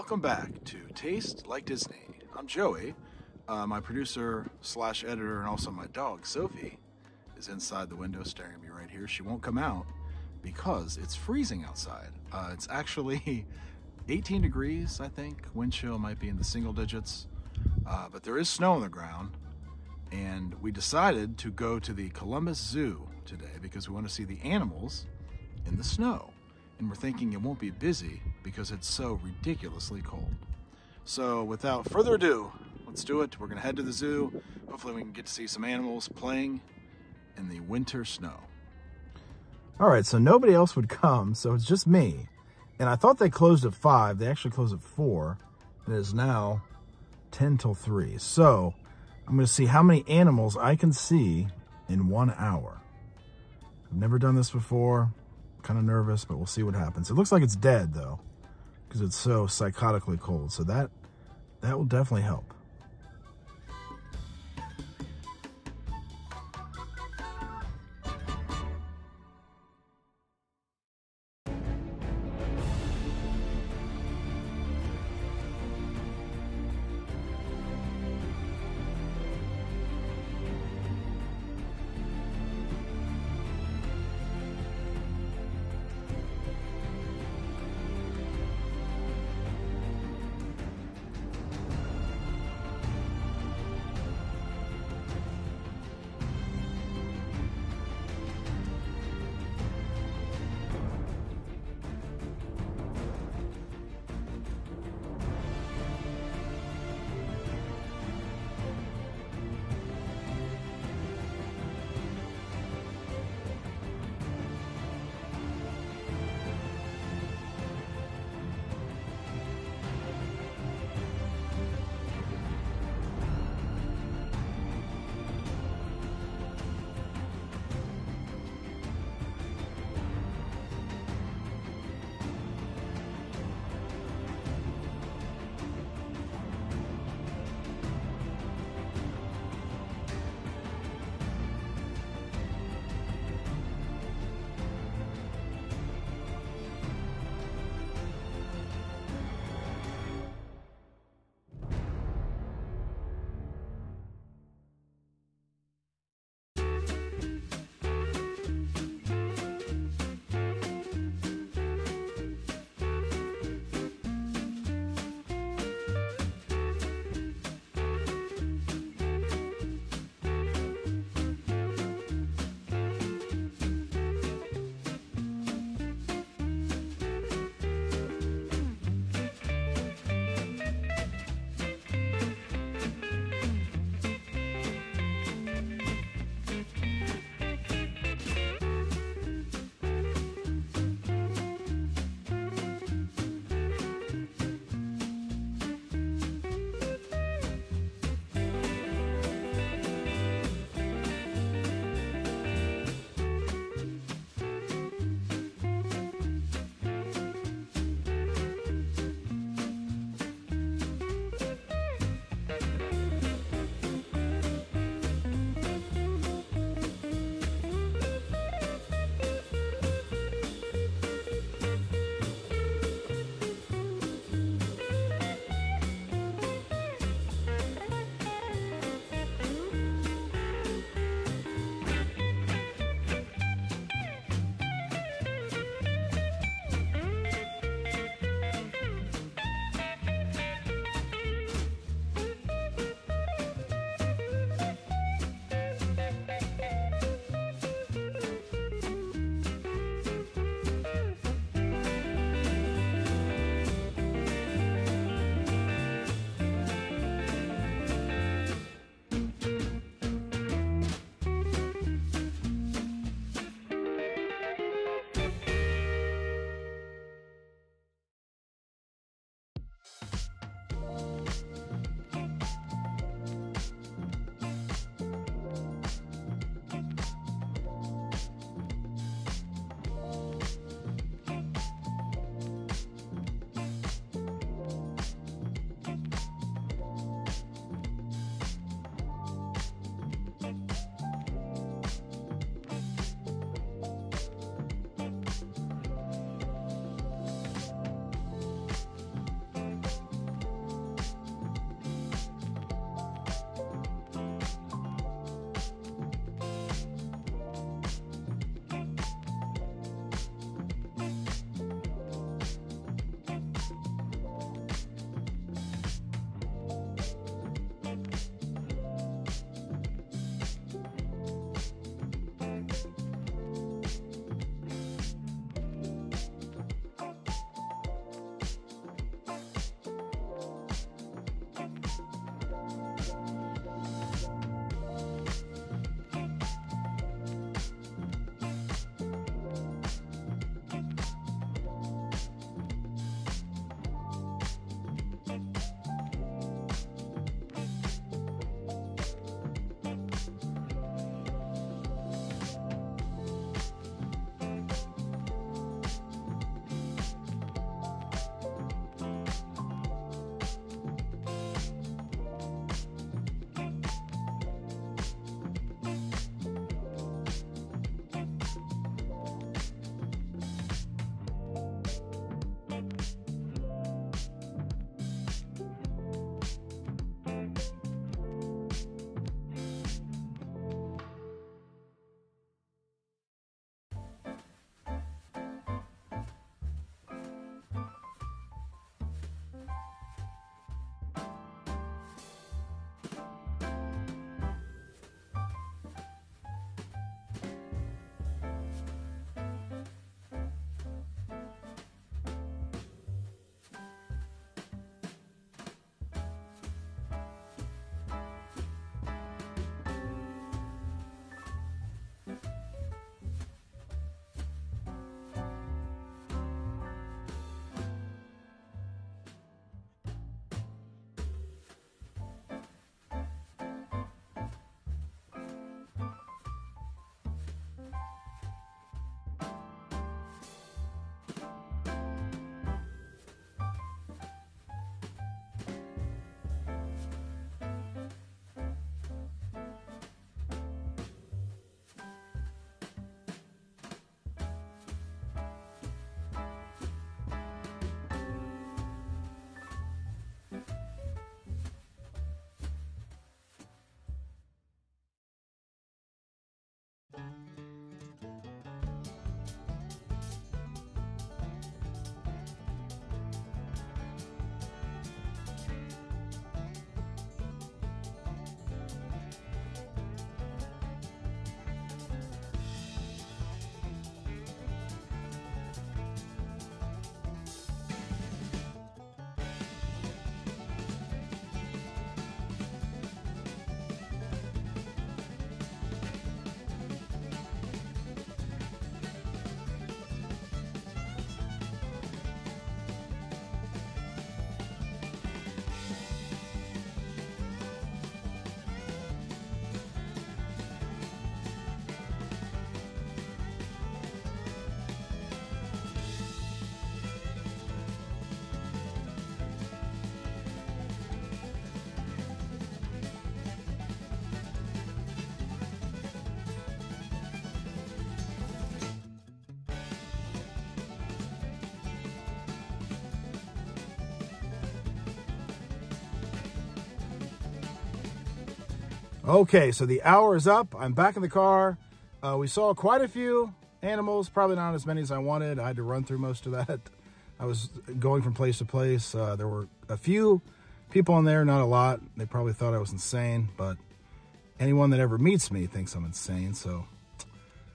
Welcome back to Tastes Like Disney. I'm Joey. Uh, my producer slash editor and also my dog Sophie is inside the window staring at me right here. She won't come out because it's freezing outside. Uh, it's actually 18 degrees, I think. Wind chill might be in the single digits, uh, but there is snow on the ground. And we decided to go to the Columbus Zoo today because we want to see the animals in the snow. And we're thinking it won't be busy because it's so ridiculously cold. So without further ado, let's do it. We're gonna head to the zoo. Hopefully we can get to see some animals playing in the winter snow. All right, so nobody else would come, so it's just me. And I thought they closed at five. They actually closed at four. It is now 10 till three. So I'm gonna see how many animals I can see in one hour. I've never done this before. Kind of nervous, but we'll see what happens. It looks like it's dead though, because it's so psychotically cold. So that that will definitely help. Okay, so the hour is up. I'm back in the car. Uh, we saw quite a few animals, probably not as many as I wanted. I had to run through most of that. I was going from place to place. Uh, there were a few people in there, not a lot. They probably thought I was insane, but anyone that ever meets me thinks I'm insane, so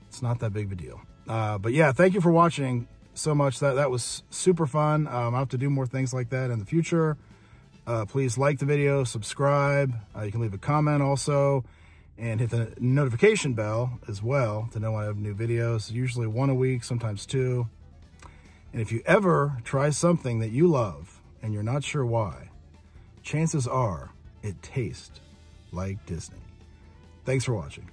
it's not that big of a deal. Uh, but yeah, thank you for watching so much. That that was super fun. Um, I'll have to do more things like that in the future. Uh, please like the video, subscribe. Uh, you can leave a comment also and hit the notification bell as well to know I have new videos, usually one a week, sometimes two. And if you ever try something that you love and you're not sure why, chances are it tastes like Disney. Thanks for watching.